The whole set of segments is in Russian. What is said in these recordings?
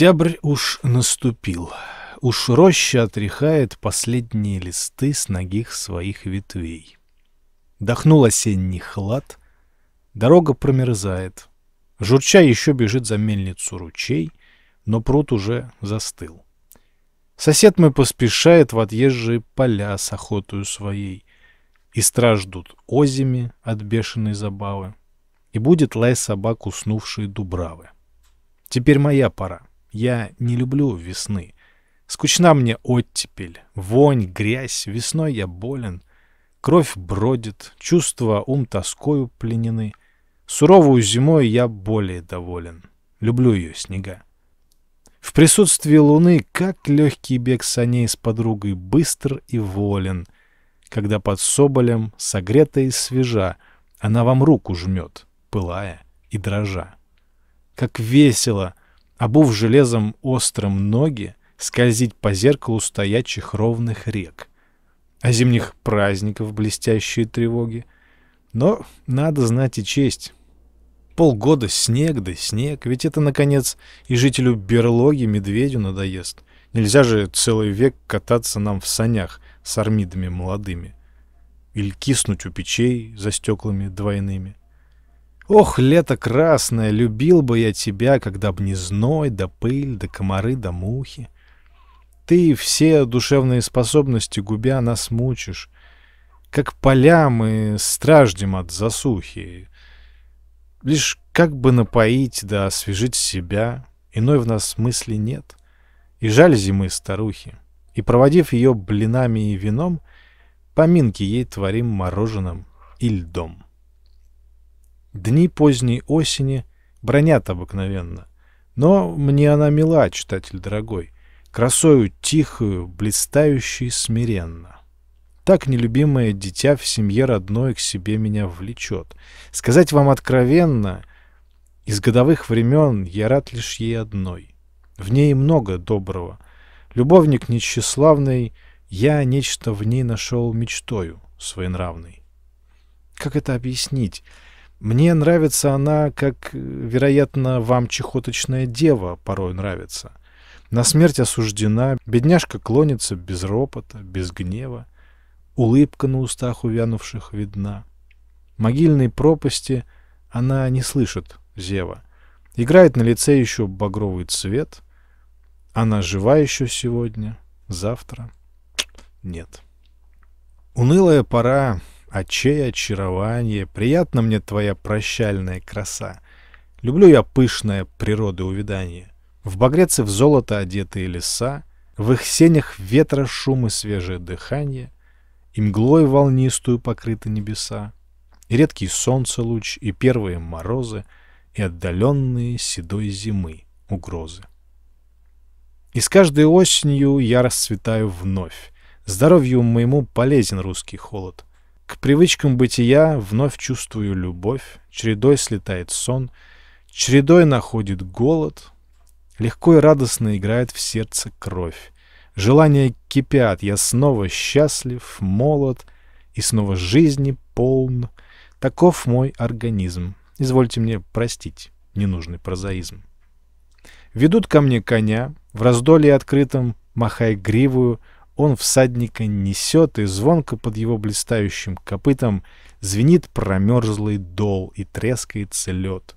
Октябрь уж наступил. Уж роща отряхает последние листы с ногих своих ветвей. Дохнул осенний хлад, дорога промерзает. Журча еще бежит за мельницу ручей, но пруд уже застыл. Сосед мой поспешает в отъезжие поля с охотою своей, и страж ждут озими от бешеной забавы, и будет лай собак, уснувшие дубравы. Теперь моя пора. Я не люблю весны. Скучна мне оттепель, вонь, грязь. Весной я болен. Кровь бродит, чувства ум тоскою пленены. Суровую зимой я более доволен. Люблю ее снега. В присутствии луны, как легкий бег саней с подругой, быстр и волен, когда под соболем, согретая и свежа, она вам руку жмет, пылая и дрожа. Как весело, обув железом острым ноги, скользить по зеркалу стоячих ровных рек. А зимних праздников блестящие тревоги. Но надо знать и честь. Полгода снег да снег, ведь это, наконец, и жителю берлоги медведю надоест. Нельзя же целый век кататься нам в санях с армидами молодыми. Или киснуть у печей за стеклами двойными. Ох, лето красное, любил бы я тебя, когда б не зной, да пыль, да комары, да мухи. Ты все душевные способности губя нас мучишь, как поля мы страждем от засухи. Лишь как бы напоить да освежить себя, иной в нас мысли нет. И жаль зимы старухи. И, проводив ее блинами и вином, поминки ей творим мороженым и льдом. Дни поздней осени бронят обыкновенно. Но мне она мила, читатель дорогой, красою тихую, блистающей смиренно. Так нелюбимое дитя в семье родной к себе меня влечет. Сказать вам откровенно, из годовых времен я рад лишь ей одной. В ней много доброго. Любовник нечеславный, я нечто в ней нашел мечтою своенравной. Как это объяснить? Мне нравится она, как, вероятно, вам чехоточная дева порой нравится. На смерть осуждена, бедняжка клонится без ропота, без гнева. Улыбка на устах увянувших видна. Могильной пропасти она не слышит, зева. Играет на лице еще багровый цвет. Она жива еще сегодня, завтра нет. Унылая пора Очей очарование, приятно мне твоя прощальная краса. Люблю я пышное природы увядание. В багрец и в золото одетые леса, В их сенях ветра шум и свежее дыхание, И мглой волнистую покрыты небеса, И редкий солнце луч, и первые морозы, И отдаленные седой зимы угрозы. И с каждой осенью я расцветаю вновь. Здоровью моему полезен русский холод — к привычкам бытия вновь чувствую любовь, чередой слетает сон, чередой находит голод, легко и радостно играет в сердце кровь. Желания кипят, я снова счастлив, молод и снова жизни полн. Таков мой организм. Извольте мне простить ненужный прозаизм. Ведут ко мне коня, в раздолье открытом, махая гривую, он всадника несет, и звонко под его блистающим копытом звенит промерзлый дол и трескается лед.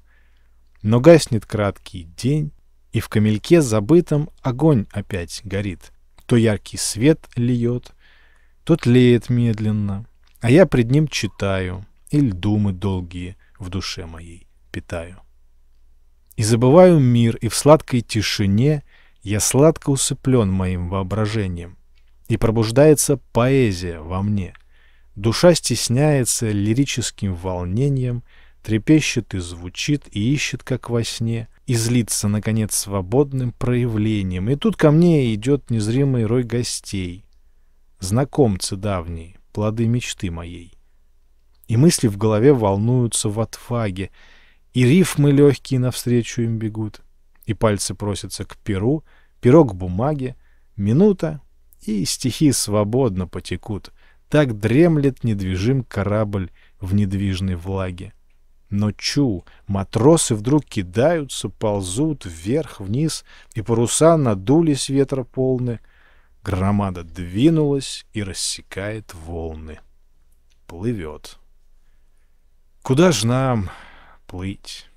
Но гаснет краткий день, и в камельке забытом огонь опять горит. То яркий свет льет, то тлеет медленно, а я пред ним читаю, или думы долгие в душе моей питаю. И забываю мир, и в сладкой тишине я сладко усыплен моим воображением и пробуждается поэзия во мне. Душа стесняется лирическим волнением, трепещет и звучит, и ищет, как во сне, и злится, наконец, свободным проявлением. И тут ко мне идет незримый рой гостей, знакомцы давние, плоды мечты моей. И мысли в голове волнуются в отваге, и рифмы легкие навстречу им бегут, и пальцы просятся к перу, перо к бумаге, минута, и стихи свободно потекут. Так дремлет недвижим корабль в недвижной влаге. Но чу, матросы вдруг кидаются, ползут вверх-вниз, и паруса надулись ветра полны. Громада двинулась и рассекает волны. Плывет. Куда ж нам плыть?